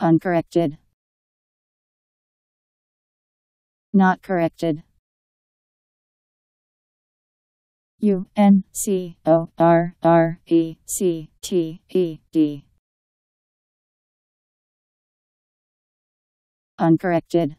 Uncorrected. Not corrected. U N C O R R E C T E D. Uncorrected.